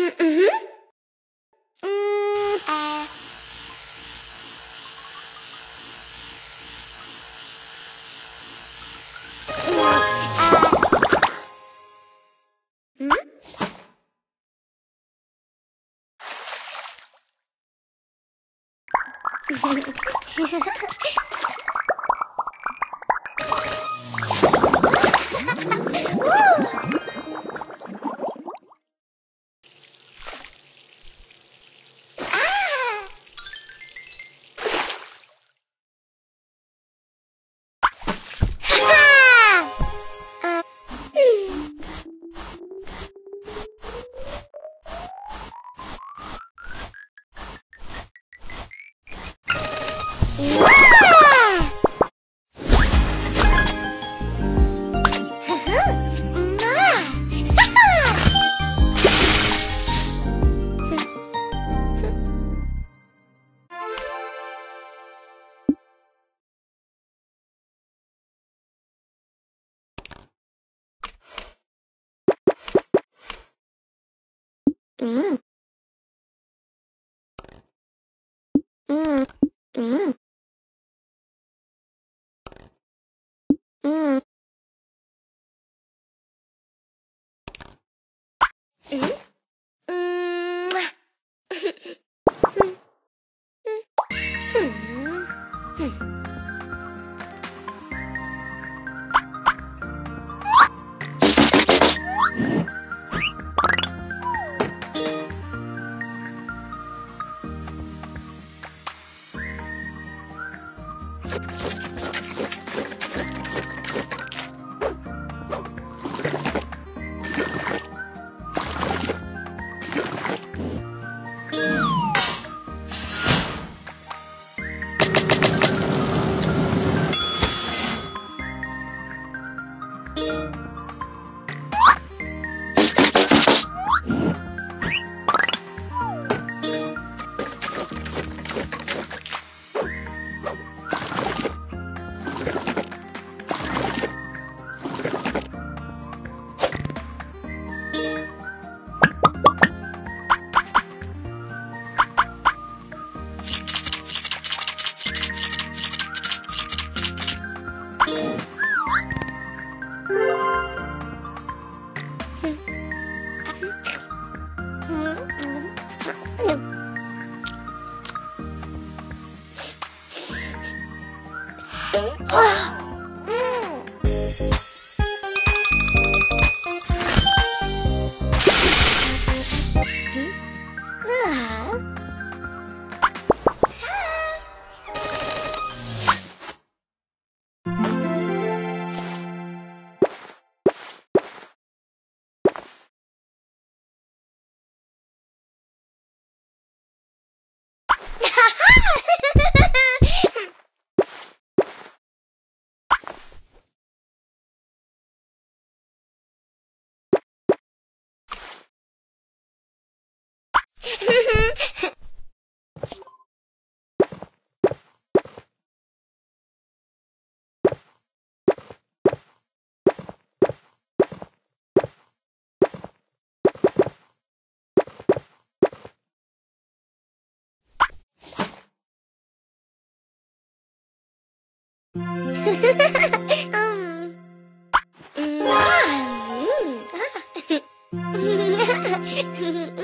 Mm-hmm. Mm. Mm. Mm. 어. 嗯。嗯。啊嗯。啊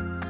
Bye.